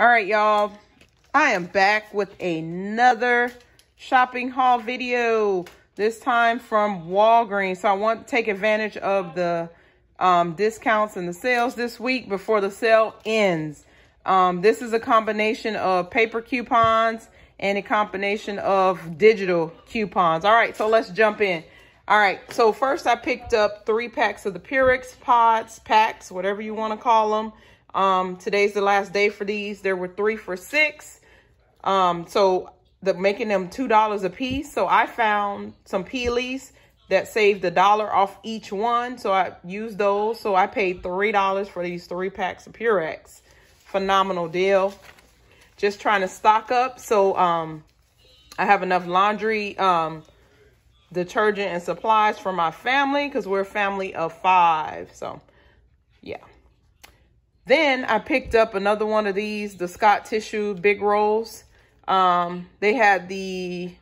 All right, y'all. I am back with another shopping haul video. This time from Walgreens. So I want to take advantage of the um, discounts and the sales this week before the sale ends. Um, this is a combination of paper coupons and a combination of digital coupons. All right, so let's jump in. All right, so first I picked up three packs of the Purex pods, packs, whatever you want to call them. Um, today's the last day for these. There were three for six. Um, so the making them $2 a piece. So I found some peelies that saved a dollar off each one. So I used those. So I paid $3 for these three packs of Purex. Phenomenal deal. Just trying to stock up. So um, I have enough laundry um, detergent and supplies for my family because we're a family of five. So yeah. Then I picked up another one of these, the Scott Tissue Big Rolls. Um, they had the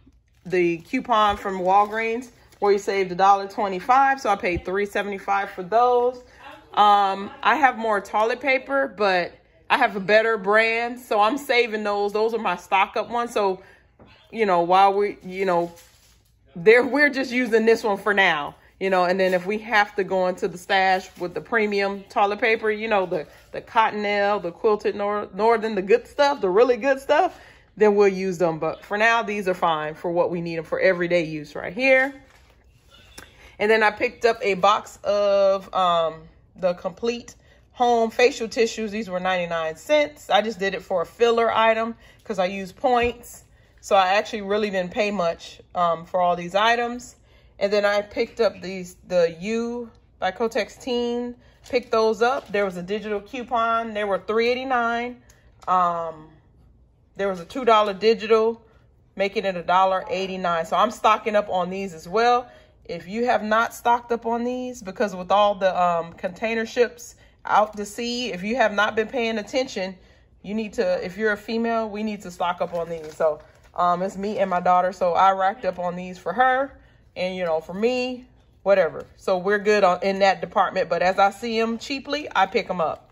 the coupon from Walgreens where you saved $1.25. So I paid $3.75 for those. Um, I have more toilet paper, but I have a better brand. So I'm saving those. Those are my stock up ones. So, you know, while we, you know, there we're just using this one for now you know, and then if we have to go into the stash with the premium toilet paper, you know, the, the Cottonelle, the Quilted Nor Northern, the good stuff, the really good stuff, then we'll use them. But for now, these are fine for what we need them for everyday use right here. And then I picked up a box of um, the complete home facial tissues. These were 99 cents. I just did it for a filler item because I use points. So I actually really didn't pay much um, for all these items. And then I picked up these the U by Kotex Teen. Picked those up. There was a digital coupon. They were $3.89. Um, there was a $2 digital, making it $1.89. So I'm stocking up on these as well. If you have not stocked up on these, because with all the um, container ships out to sea, if you have not been paying attention, you need to, if you're a female, we need to stock up on these. So um, it's me and my daughter. So I racked up on these for her. And, you know, for me, whatever. So we're good on in that department. But as I see them cheaply, I pick them up.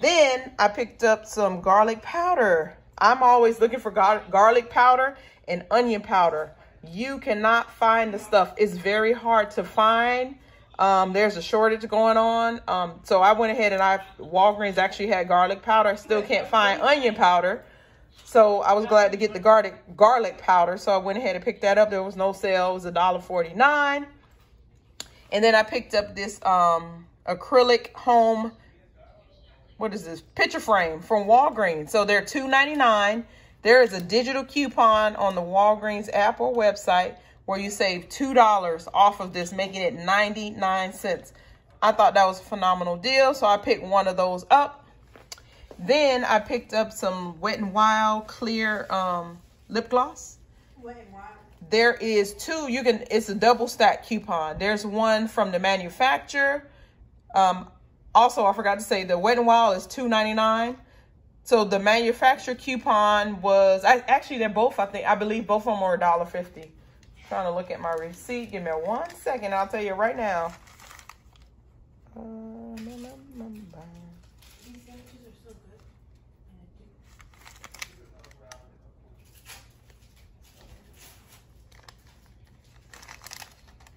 Then I picked up some garlic powder. I'm always looking for gar garlic powder and onion powder. You cannot find the stuff. It's very hard to find. Um, there's a shortage going on. Um, so I went ahead and I, Walgreens actually had garlic powder. I still can't find onion powder. So I was glad to get the garlic garlic powder. So I went ahead and picked that up. There was no sale. It was $1.49. And then I picked up this um, acrylic home, what is this? Picture frame from Walgreens. So they're $2.99. There is a digital coupon on the Walgreens app or website where you save $2 off of this, making it 99 cents. I thought that was a phenomenal deal. So I picked one of those up. Then I picked up some Wet n Wild clear um, lip gloss. Wet n Wild. There is two. You can. It's a double stack coupon. There's one from the manufacturer. Um, also, I forgot to say the Wet n Wild is two ninety nine. So the manufacturer coupon was I, actually they're both. I think I believe both of them were a dollar fifty. Trying to look at my receipt. Give me one second. I'll tell you right now.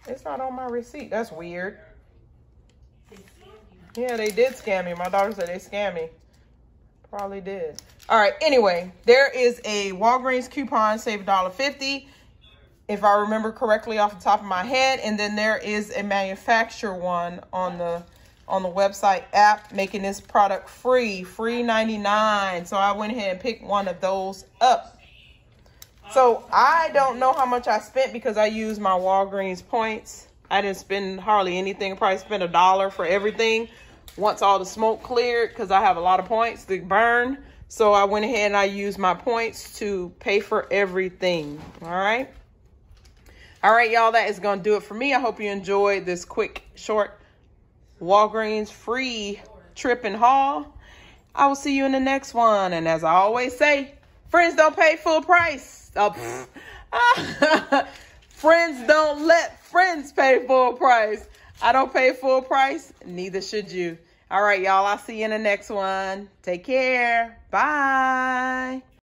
It's not on my receipt. That's weird. Yeah, they did scam me. My daughter said they scammed me. Probably did. All right, anyway, there is a Walgreens coupon, save $1.50, if I remember correctly off the top of my head. And then there is a manufacturer one on the on the website app making this product free, free 99. So I went ahead and picked one of those up. So I don't know how much I spent because I used my Walgreens points. I didn't spend hardly anything. I probably spent a dollar for everything once all the smoke cleared because I have a lot of points to burn. So I went ahead and I used my points to pay for everything. All right. All right, y'all, that is going to do it for me. I hope you enjoyed this quick, short Walgreens free trip and haul. I will see you in the next one. And as I always say, friends don't pay full price. Oh, friends don't let friends pay full price. I don't pay full price, neither should you. All right, y'all. I'll see you in the next one. Take care. Bye.